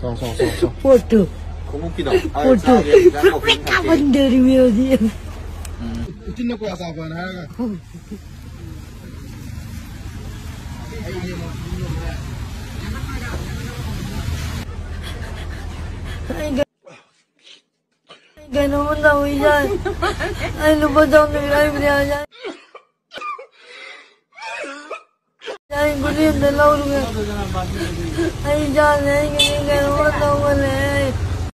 xong xong xong xong foto 고맙기도 foto 프레카 번데리 뮤지 웃긴다고 해서 한번 하여가 Ganun mo daw yan. Ano ba daw nilay mo niya yan? आई गुली दलाउर में आई जान है कि नहीं कर वो